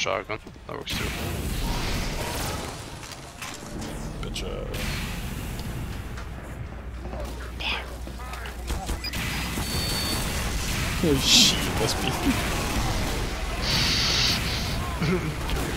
Shotgun. That works too. Good job. Oh shit, must be.